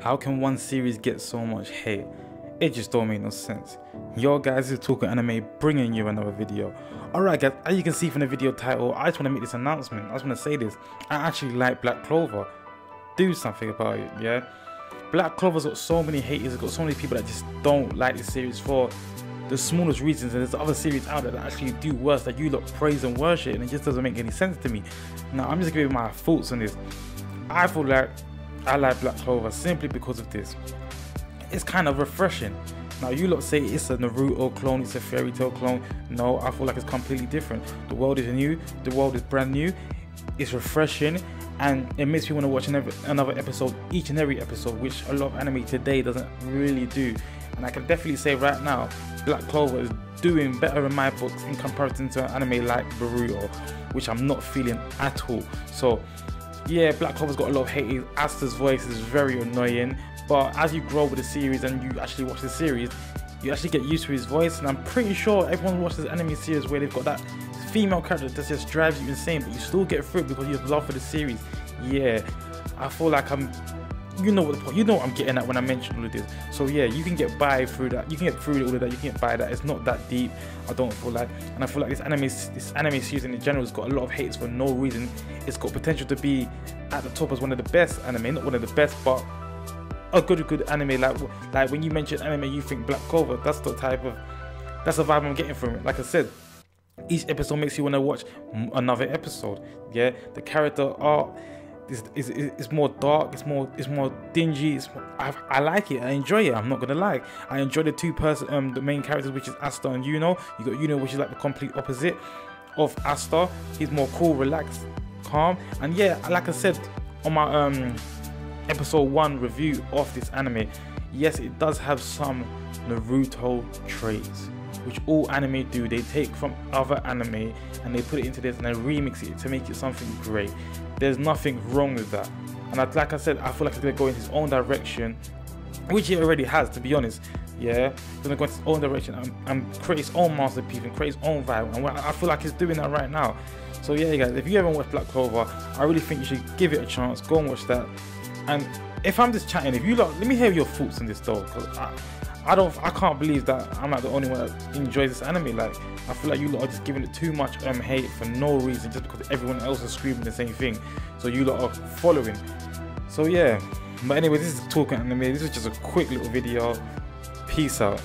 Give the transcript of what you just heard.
How can one series get so much hate? It just don't make no sense. Yo guys, is Talking Anime bringing you another video. Alright guys, as you can see from the video title, I just want to make this announcement. I just want to say this. I actually like Black Clover. Do something about it, yeah? Black Clover's got so many haters, it's got so many people that just don't like this series for the smallest reasons and there's other series out there that actually do worse that you look praise and worship and it just doesn't make any sense to me. Now I'm just giving my thoughts on this. I feel like I like Black Clover simply because of this. It's kind of refreshing. Now you lot say it's a Naruto clone, it's a Fairy Tail clone. No, I feel like it's completely different. The world is new, the world is brand new, it's refreshing, and it makes me want to watch another, episode each and every episode, which a lot of anime today doesn't really do. And I can definitely say right now, Black Clover is doing better in my books in comparison to an anime like Boruto, which I'm not feeling at all. So yeah, Black Clover's got a lot of hate. Asta's voice is very annoying, but as you grow with the series and you actually watch the series, you actually get used to his voice. And I'm pretty sure everyone watches anime series where they've got that female character that just drives you insane, but you still get through it because you have love for the series. Yeah, I feel like I'm you know what the point you know what I'm getting at when I mention all of this. So yeah, you can get by through that. You can get through all of that. You can get by that. It's not that deep. I don't feel like, and I feel like this anime this anime season in general has got a lot of hates for no reason. It's got potential to be at the top as one of the best anime, not one of the best, but a good good anime. Like like when you mention anime, you think Black Clover. That's the type of that's the vibe I'm getting from it. Like I said, each episode makes you want to watch another episode. Yeah, the character art it's, more dark it's more it's more dingy it's more, I, I like it I enjoy it I'm not gonna lie. I enjoy the two person um the main characters which is Asta and Yuno. You got Yuno which is like the complete opposite of Asta. He's more cool relaxed calm. And yeah like I said on my um episode one review of this anime yes it does have some Naruto traits which all anime do they take from other anime and they put it into this and they remix it to make it something great there's nothing wrong with that. And I, like I said, I feel like it's gonna go in his own direction, which he already has, to be honest. Yeah, he's gonna go in his own direction and, and create his own masterpiece and create his own vibe. And I feel like he's doing that right now. So yeah, guys, if you haven't watched Black Clover, I really think you should give it a chance. Go and watch that. And if I'm just chatting, if you lot, let me hear your thoughts on this though, because I don't, I can't believe that I'm not the only one that enjoys this anime. Like, I feel like you lot are just giving it too much um hate for no reason, just because everyone else is screaming the same thing. So you lot are following. So yeah. But anyway, this is talking anime. This is just a quick little video. Peace out.